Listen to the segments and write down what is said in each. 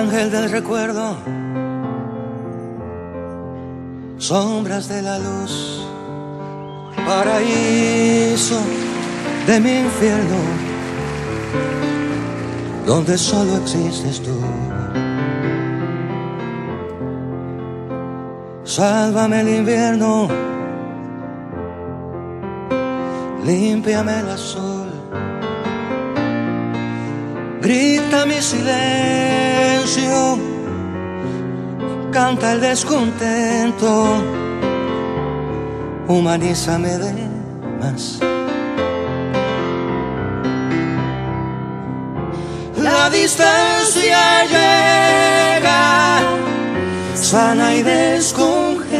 Ángel del recuerdo, sombras de la luz, paraíso de mi infierno, donde solo existes tú. Sálvame el invierno, límpiame el azul, grita mi silencio, canta el descontento, humanízame de más. La distancia llega, sana y descongela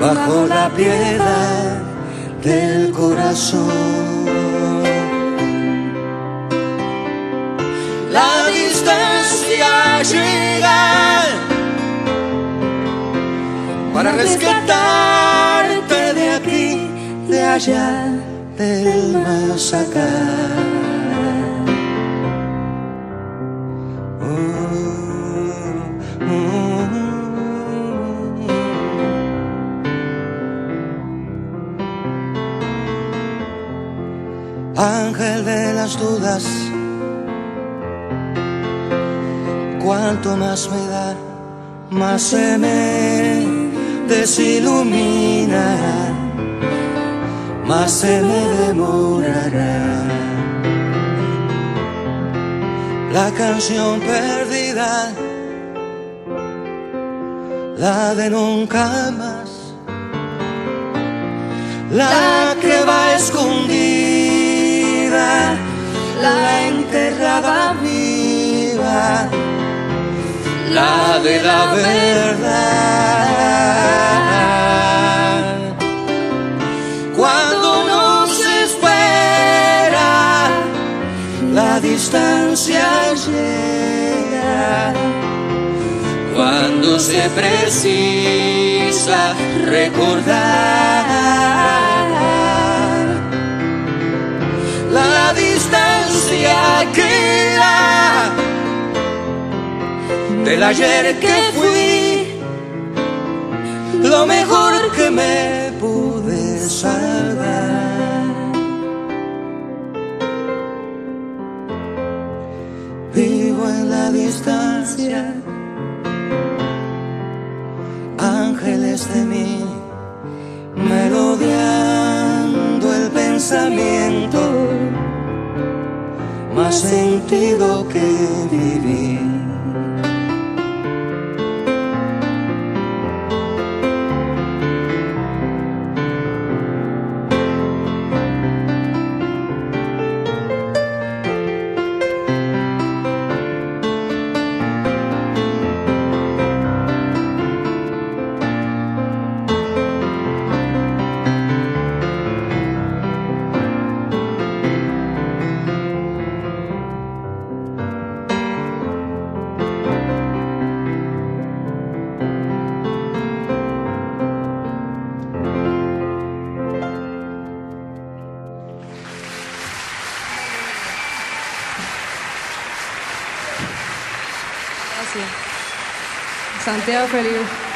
bajo la piedad del corazón. Distancia llega para rescatarte de aquí, de allá, del más acá. Ángel de las dudas, cuanto más me da, más se me desilumina, más se me demorará. La canción perdida, la de nunca más, la que va escondida, la de la verdad. Cuando no se espera, la distancia llega. Cuando se precisa recordar la distancia que del ayer que fui, lo mejor que me pude salvar. Vivo en la distancia, ángeles de mí, melodiando el pensamiento, más sentido que vivir. Santiago Feliu.